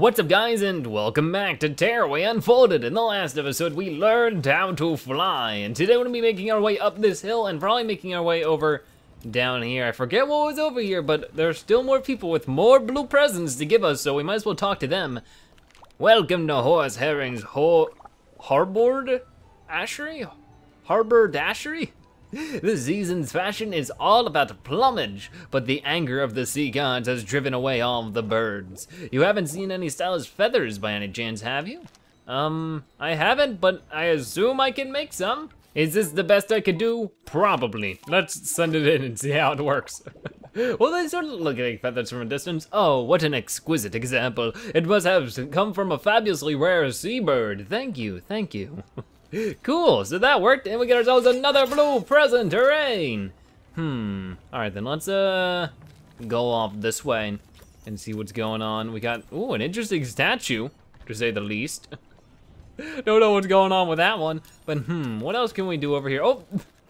What's up guys and welcome back to Tearaway Unfolded. In the last episode we learned how to fly and today we're gonna be making our way up this hill and probably making our way over down here. I forget what was over here but there's still more people with more blue presents to give us so we might as well talk to them. Welcome to Horse Herring's Ho Harbord Ashery? Harbor Dashery? This season's fashion is all about plumage, but the anger of the sea gods has driven away all the birds. You haven't seen any stylish feathers by any chance, have you? Um, I haven't, but I assume I can make some. Is this the best I could do? Probably. Let's send it in and see how it works. well, they sort of look like feathers from a distance. Oh, what an exquisite example. It must have come from a fabulously rare seabird. Thank you, thank you. cool, so that worked, and we get ourselves another blue present, hooray! Hmm, all right then, let's uh go off this way and see what's going on. We got, ooh, an interesting statue, to say the least. Don't know what's going on with that one, but hmm, what else can we do over here? Oh,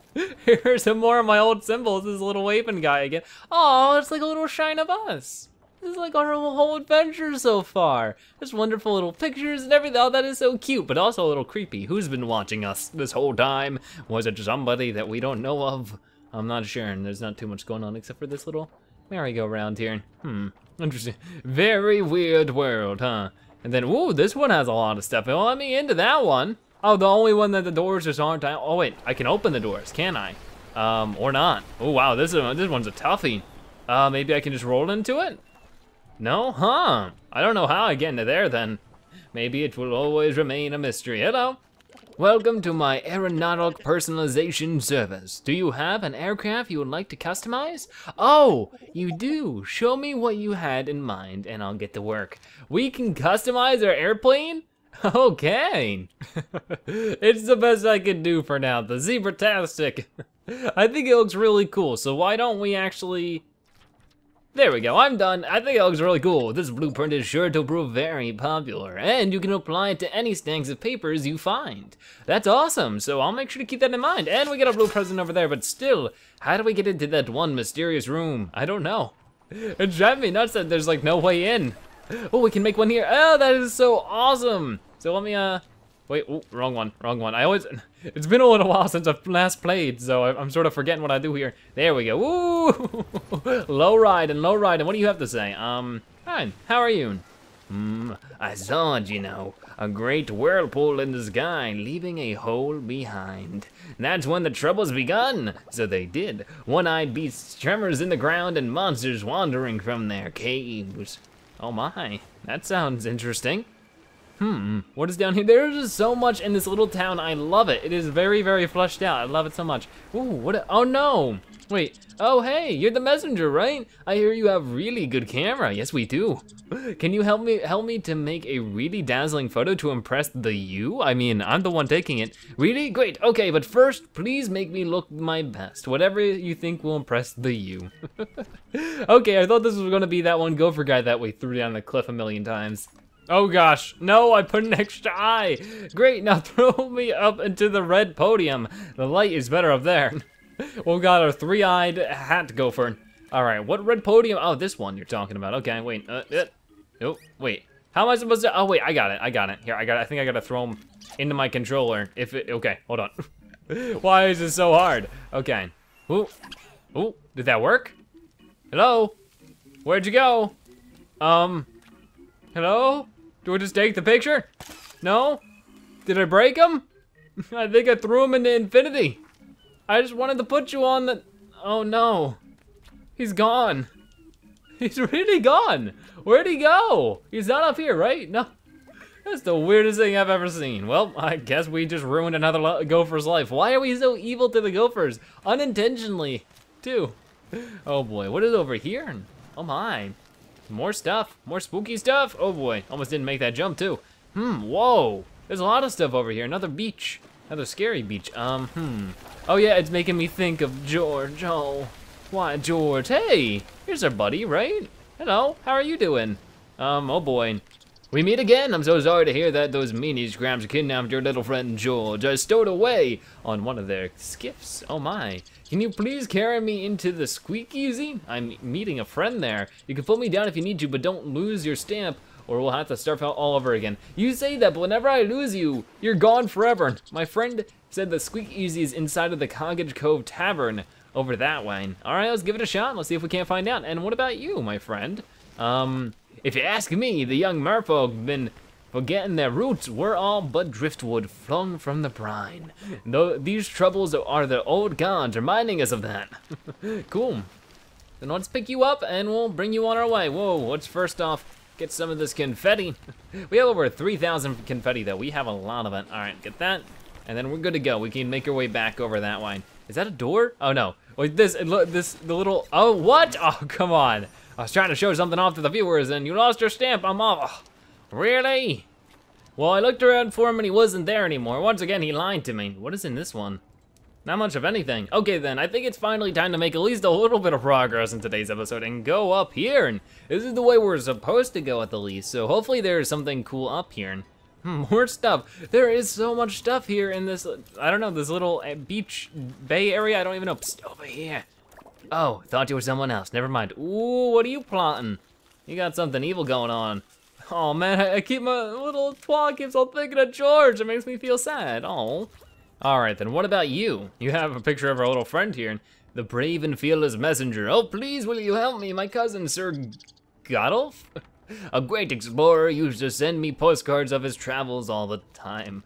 here's some more of my old symbols, this little waving guy again. Oh, it's like a little shine of us. This is like our whole adventure so far. There's wonderful little pictures and everything. Oh, that is so cute, but also a little creepy. Who's been watching us this whole time? Was it somebody that we don't know of? I'm not sure, and there's not too much going on except for this little merry-go-round here. Hmm, interesting. Very weird world, huh? And then, ooh, this one has a lot of stuff. Let me into that one. Oh, the only one that the doors just aren't. Oh wait, I can open the doors, can I? Um, or not? Oh wow, this is this one's a toughie. Uh, maybe I can just roll into it. No? Huh. I don't know how I get into there then. Maybe it will always remain a mystery. Hello. Welcome to my aeronautic personalization service. Do you have an aircraft you would like to customize? Oh, you do. Show me what you had in mind and I'll get to work. We can customize our airplane? Okay. it's the best I can do for now. The Zebra-tastic. I think it looks really cool. So why don't we actually there we go, I'm done. I think it looks really cool. This blueprint is sure to prove very popular, and you can apply it to any stacks of papers you find. That's awesome, so I'll make sure to keep that in mind. And we get a blue present over there, but still, how do we get into that one mysterious room? I don't know. It's driving me nuts that there's like no way in. Oh, we can make one here. Oh, that is so awesome. So let me, uh, Wait, ooh, wrong one, wrong one. I always, it's been a little while since I've last played, so I'm sort of forgetting what I do here. There we go, woo! low ride and low ride, and what do you have to say? Um, fine, how are you? Hmm, I saw it, you know, a great whirlpool in the sky, leaving a hole behind. That's when the troubles begun, so they did. One-eyed beasts, tremors in the ground, and monsters wandering from their caves. Oh my, that sounds interesting. Hmm, what is down here? There's just so much in this little town. I love it. It is very, very fleshed out. I love it so much. Ooh, what, a, oh no. Wait, oh hey, you're the messenger, right? I hear you have really good camera. Yes, we do. Can you help me help me to make a really dazzling photo to impress the you? I mean, I'm the one taking it. Really? Great, okay, but first, please make me look my best. Whatever you think will impress the you. okay, I thought this was gonna be that one gopher guy that we threw down the cliff a million times. Oh gosh, no, I put an extra eye. Great, now throw me up into the red podium. The light is better up there. We've got our three-eyed hat gopher. All right, what red podium? Oh, this one you're talking about. Okay, wait, uh, uh, oh, wait. How am I supposed to, oh wait, I got it, I got it. Here, I got I think I gotta throw him into my controller. If it, okay, hold on. Why is it so hard? Okay, ooh, ooh, did that work? Hello? Where'd you go? Um, hello? Do I just take the picture? No? Did I break him? I think I threw him into infinity. I just wanted to put you on the, oh no. He's gone. He's really gone. Where'd he go? He's not up here, right? No. That's the weirdest thing I've ever seen. Well, I guess we just ruined another gopher's life. Why are we so evil to the gophers? Unintentionally, too. Oh boy, what is over here? Oh my. More stuff, more spooky stuff. Oh boy, almost didn't make that jump too. Hmm, whoa. There's a lot of stuff over here. Another beach, another scary beach. Um, hmm. Oh yeah, it's making me think of George. Oh, why George? Hey, here's our buddy, right? Hello, how are you doing? Um, oh boy. We meet again. I'm so sorry to hear that those meanies grabs kidnapped your little friend George. I stowed away on one of their skiffs. Oh my. Can you please carry me into the squeakeasy? I'm meeting a friend there. You can put me down if you need to, but don't lose your stamp or we'll have to start out all over again. You say that, but whenever I lose you, you're gone forever. My friend said the Squeak Easy is inside of the Cottage Cove Tavern over that way. All right, let's give it a shot. Let's see if we can't find out. And what about you, my friend? Um, if you ask me, the young merfolk been forgetting their roots. We're all but driftwood flung from the brine. Though these troubles are the old gods reminding us of that. cool. Then let's pick you up and we'll bring you on our way. Whoa, let's first off get some of this confetti. we have over 3,000 confetti though. We have a lot of it. All right, get that. And then we're good to go. We can make our way back over that way. Is that a door? Oh no. Wait, this, this, the little, oh, what? Oh, come on. I was trying to show something off to the viewers and you lost your stamp. I'm off. Really? Well, I looked around for him and he wasn't there anymore. Once again, he lied to me. What is in this one? Not much of anything. Okay then, I think it's finally time to make at least a little bit of progress in today's episode and go up here. And this is the way we're supposed to go at the least. So hopefully there's something cool up here. And more stuff. There is so much stuff here in this, I don't know, this little uh, beach bay area. I don't even know. Psst, over here. Oh, thought you were someone else. Never mind. Ooh, what are you plotting? You got something evil going on. Oh man, I, I keep my little twat keeps on thinking of George. It makes me feel sad. Oh. All right, then what about you? You have a picture of our little friend here, and the brave and fearless messenger. Oh, please, will you help me? My cousin, Sir Godolph? a great explorer, used to send me postcards of his travels all the time.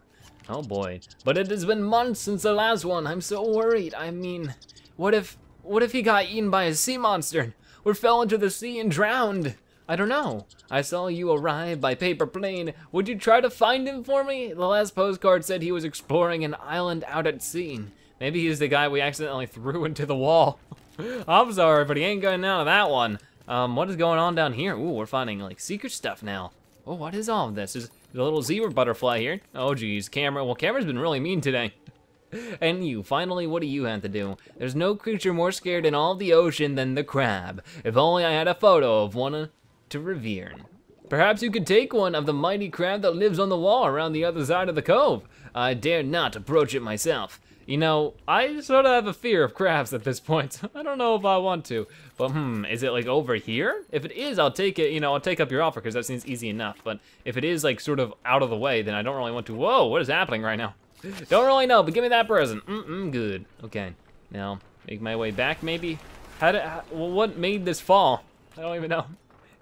Oh boy, but it has been months since the last one. I'm so worried. I mean, what if, what if he got eaten by a sea monster? Or fell into the sea and drowned? I don't know. I saw you arrive by paper plane. Would you try to find him for me? The last postcard said he was exploring an island out at sea. Maybe he's the guy we accidentally threw into the wall. I'm sorry, but he ain't getting out of that one. Um, what is going on down here? Ooh, we're finding like secret stuff now. Oh, what is all of this? Is a little zebra butterfly here. Oh geez, camera. Well, camera's been really mean today. and you, finally, what do you have to do? There's no creature more scared in all the ocean than the crab. If only I had a photo of one to revere. Perhaps you could take one of the mighty crab that lives on the wall around the other side of the cove. I dare not approach it myself. You know, I sort of have a fear of crabs at this point. I don't know if I want to, but hmm, is it like over here? If it is, I'll take it, you know, I'll take up your offer because that seems easy enough. But if it is like sort of out of the way, then I don't really want to. Whoa, what is happening right now? Don't really know, but give me that present. Mm-mm, good. Okay, now make my way back maybe. How did, how, well, what made this fall? I don't even know.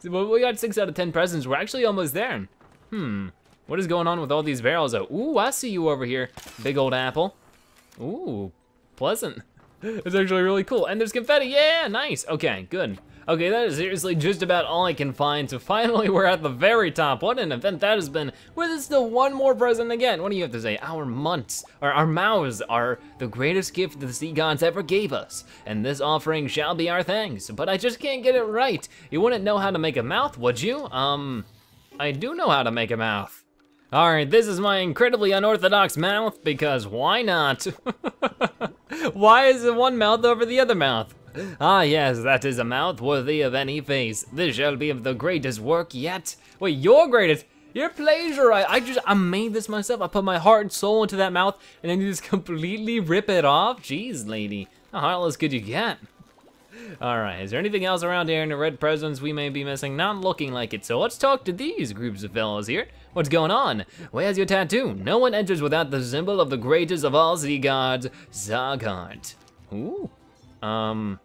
Well, we got six out of 10 presents. We're actually almost there. Hmm, what is going on with all these barrels though? Ooh, I see you over here, big old apple. Ooh, pleasant. It's actually really cool. And there's confetti, yeah, nice. Okay, good. Okay, that is seriously just about all I can find. So finally, we're at the very top. What an event that has been. With us still one more present again. What do you have to say? Our months, or our mouths are the greatest gift the sea gods ever gave us. And this offering shall be our thanks. But I just can't get it right. You wouldn't know how to make a mouth, would you? Um, I do know how to make a mouth. All right, this is my incredibly unorthodox mouth because why not? why is it one mouth over the other mouth? Ah yes, that is a mouth worthy of any face. This shall be of the greatest work yet. Wait, your greatest? Your pleasure, I, I just, I made this myself. I put my heart and soul into that mouth and then you just completely rip it off? Jeez, lady, how heartless could you get? All right, is there anything else around here in the red presents we may be missing? Not looking like it, so let's talk to these groups of fellows here. What's going on? Where's your tattoo? No one enters without the symbol of the greatest of all sea gods, Zargart. Ooh, um,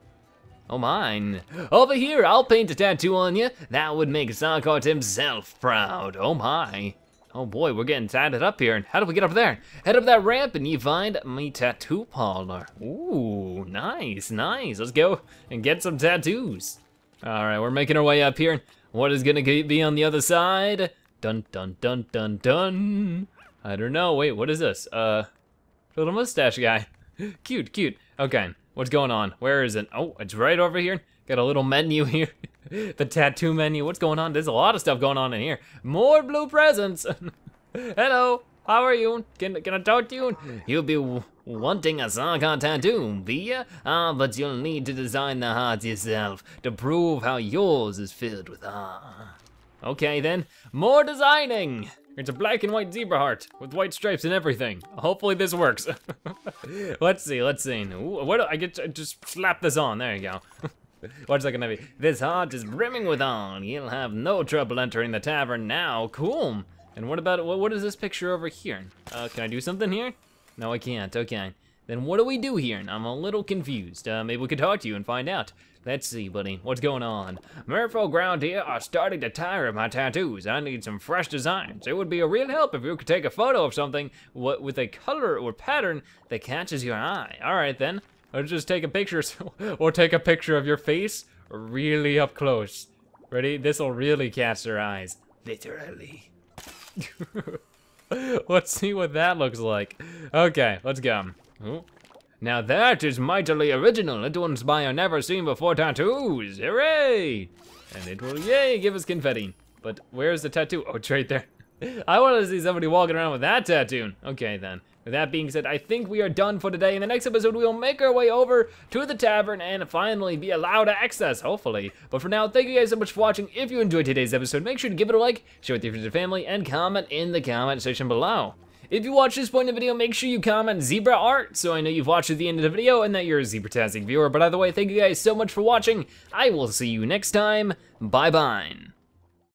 oh mine. Over here, I'll paint a tattoo on you. That would make Zargart himself proud, oh my. Oh boy, we're getting tatted up here. And how do we get up there? Head up that ramp and you find me tattoo parlor. Ooh, nice, nice. Let's go and get some tattoos. All right, we're making our way up here. What is gonna be on the other side? Dun dun dun dun dun. I don't know, wait, what is this? Uh, little mustache guy. cute, cute. Okay, what's going on? Where is it? Oh, it's right over here. Got a little menu here. the tattoo menu. What's going on? There's a lot of stuff going on in here. More blue presents. Hello, how are you? Can, can I talk to you? You'll be wanting a Zargart tattoo, ya? Ah, but you'll need to design the heart yourself to prove how yours is filled with ah. Okay then, more designing. It's a black and white zebra heart with white stripes and everything. Hopefully this works. let's see, let's see. Ooh, what I get to just slap this on, there you go. What's that gonna be? This heart is brimming with on. You'll have no trouble entering the tavern now. Cool. And what about, what, what is this picture over here? Uh, can I do something here? No, I can't, okay. Then what do we do here? I'm a little confused. Uh, maybe we could talk to you and find out. Let's see, buddy. What's going on? Merfolk ground here are starting to tire of my tattoos. I need some fresh designs. It would be a real help if you could take a photo of something with a color or pattern that catches your eye. All right, then. Or just take a picture, or take a picture of your face really up close. Ready? This'll really catch their eyes. Literally. let's see what that looks like. Okay, let's go. Ooh. Now that is mightily original. It was by a never seen before tattoos. Hooray! And it will, yay, give us confetti. But where's the tattoo? Oh, it's right there. I want to see somebody walking around with that tattoo. Okay, then. With that being said, I think we are done for today. In the next episode, we will make our way over to the tavern and finally be allowed access, hopefully. But for now, thank you guys so much for watching. If you enjoyed today's episode, make sure to give it a like, share it with your friends and family, and comment in the comment section below. If you watch this point in the video, make sure you comment zebra art so I know you've watched to the end of the video and that you're a zebra-tastic viewer. But either way, thank you guys so much for watching. I will see you next time. Bye-bye.